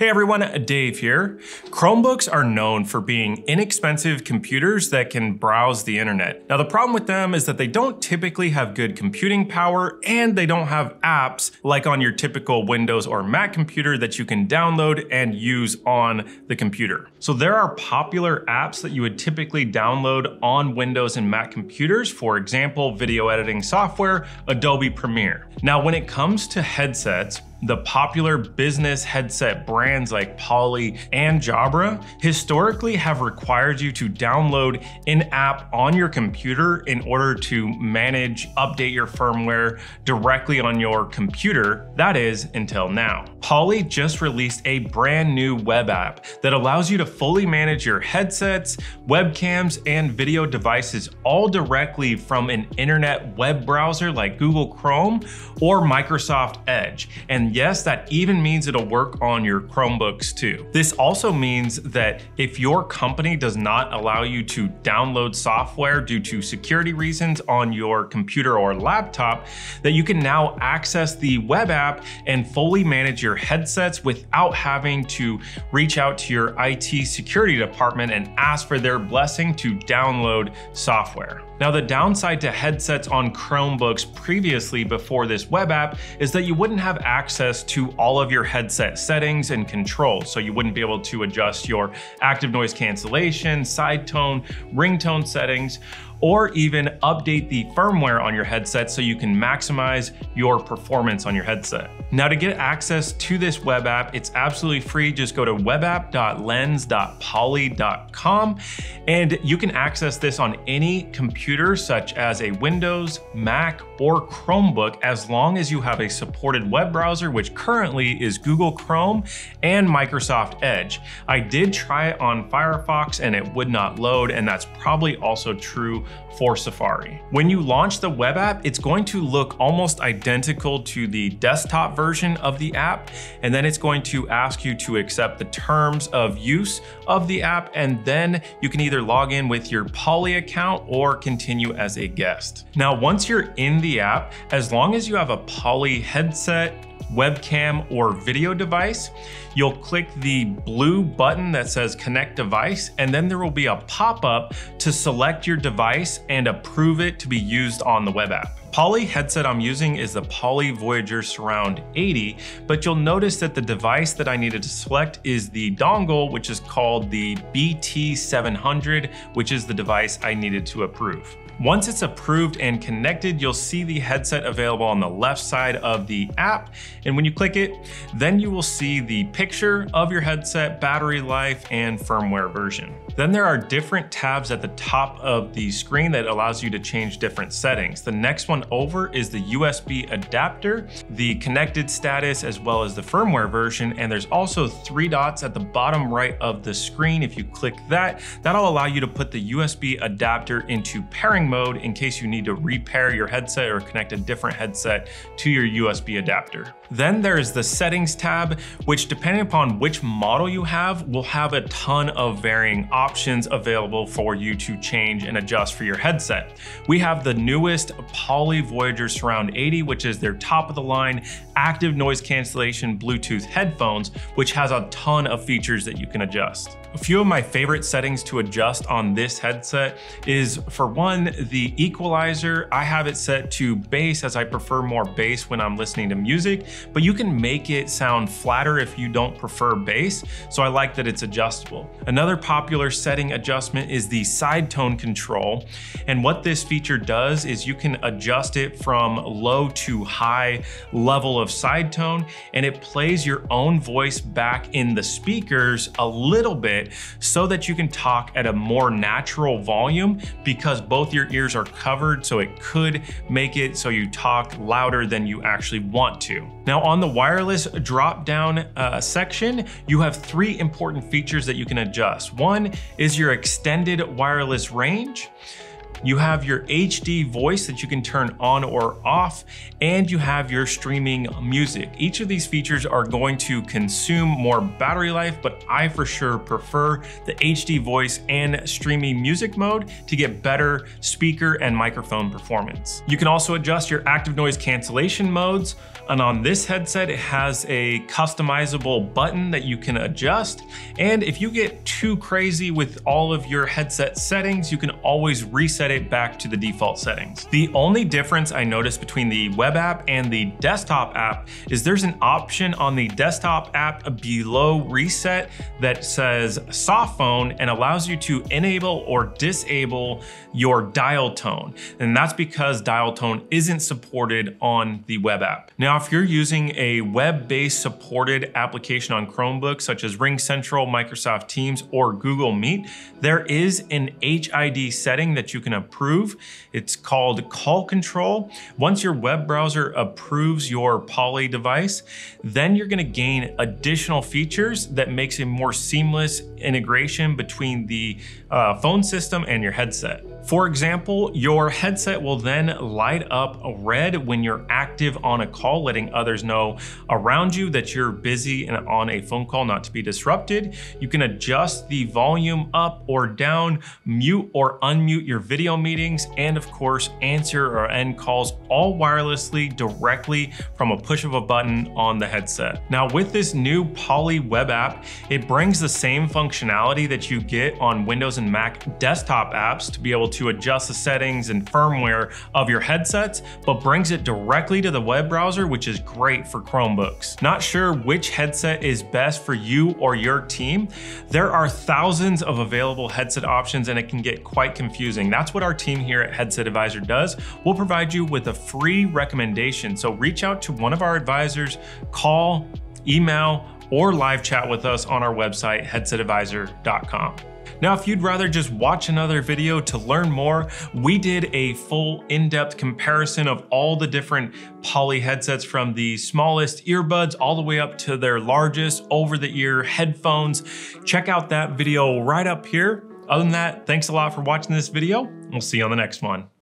Hey everyone, Dave here. Chromebooks are known for being inexpensive computers that can browse the internet. Now the problem with them is that they don't typically have good computing power and they don't have apps like on your typical Windows or Mac computer that you can download and use on the computer. So there are popular apps that you would typically download on Windows and Mac computers, for example, video editing software, Adobe Premiere. Now when it comes to headsets, the popular business headset brands like Poly and Jabra historically have required you to download an app on your computer in order to manage, update your firmware directly on your computer. That is until now. Poly just released a brand new web app that allows you to fully manage your headsets, webcams, and video devices all directly from an internet web browser like Google Chrome or Microsoft Edge. And yes, that even means it'll work on your Chromebooks too. This also means that if your company does not allow you to download software due to security reasons on your computer or laptop, that you can now access the web app and fully manage your headsets without having to reach out to your IT security department and ask for their blessing to download software. Now, the downside to headsets on Chromebooks previously before this web app is that you wouldn't have access to all of your headset settings and controls. So you wouldn't be able to adjust your active noise cancellation, side tone, ringtone settings, or even update the firmware on your headset so you can maximize your performance on your headset. Now to get access to this web app, it's absolutely free. Just go to webapp.lens.poly.com and you can access this on any computer such as a Windows, Mac, or Chromebook as long as you have a supported web browser, which currently is Google Chrome and Microsoft Edge. I did try it on Firefox and it would not load, and that's probably also true for Safari. When you launch the web app, it's going to look almost identical to the desktop version of the app, and then it's going to ask you to accept the terms of use of the app, and then you can either log in with your Poly account or continue as a guest. Now, once you're in the app, as long as you have a Poly headset, webcam, or video device, you'll click the blue button that says connect device, and then there will be a pop-up to select your device and approve it to be used on the web app. Poly headset I'm using is the Poly Voyager Surround 80, but you'll notice that the device that I needed to select is the dongle, which is called the BT700, which is the device I needed to approve. Once it's approved and connected, you'll see the headset available on the left side of the app. And when you click it, then you will see the picture of your headset, battery life, and firmware version. Then there are different tabs at the top of the screen that allows you to change different settings. The next one over is the USB adapter, the connected status, as well as the firmware version. And there's also three dots at the bottom right of the screen. If you click that, that'll allow you to put the USB adapter into pairing mode in case you need to repair your headset or connect a different headset to your USB adapter. Then there's the settings tab, which depending upon which model you have, will have a ton of varying options available for you to change and adjust for your headset. We have the newest Poly Voyager Surround 80, which is their top of the line active noise cancellation Bluetooth headphones, which has a ton of features that you can adjust. A few of my favorite settings to adjust on this headset is for one, the equalizer. I have it set to bass as I prefer more bass when I'm listening to music, but you can make it sound flatter if you don't prefer bass. So I like that it's adjustable. Another popular setting adjustment is the side tone control. And what this feature does is you can adjust it from low to high level of side tone, and it plays your own voice back in the speakers a little bit so that you can talk at a more natural volume because both your ears are covered. So it could make it so you talk louder than you actually want to. Now on the wireless drop down uh, section, you have three important features that you can adjust. One is your extended wireless range. You have your HD voice that you can turn on or off, and you have your streaming music. Each of these features are going to consume more battery life, but I for sure prefer the HD voice and streaming music mode to get better speaker and microphone performance. You can also adjust your active noise cancellation modes, and on this headset, it has a customizable button that you can adjust. And if you get too crazy with all of your headset settings, you can always reset it back to the default settings. The only difference I noticed between the web app and the desktop app is there's an option on the desktop app below reset that says soft phone and allows you to enable or disable your dial tone. And that's because dial tone isn't supported on the web app. Now, if you're using a web-based supported application on Chromebook, such as RingCentral, Microsoft Teams, or Google Meet, there is an HID setting that you can approve. It's called call control. Once your web browser approves your Poly device, then you're gonna gain additional features that makes a more seamless integration between the uh, phone system and your headset. For example, your headset will then light up red when you're active on a call, letting others know around you that you're busy and on a phone call not to be disrupted. You can adjust the volume up or down, mute or unmute your video meetings, and of course, answer or end calls all wirelessly directly from a push of a button on the headset. Now, with this new Poly web app, it brings the same functionality that you get on Windows and Mac desktop apps to be able to adjust the settings and firmware of your headsets, but brings it directly to the web browser, which is great for Chromebooks. Not sure which headset is best for you or your team? There are thousands of available headset options and it can get quite confusing. That's what our team here at Headset Advisor does. We'll provide you with a free recommendation. So reach out to one of our advisors, call, email, or live chat with us on our website, headsetadvisor.com. Now, if you'd rather just watch another video to learn more, we did a full in-depth comparison of all the different Poly headsets from the smallest earbuds all the way up to their largest over-the-ear headphones. Check out that video right up here. Other than that, thanks a lot for watching this video. We'll see you on the next one.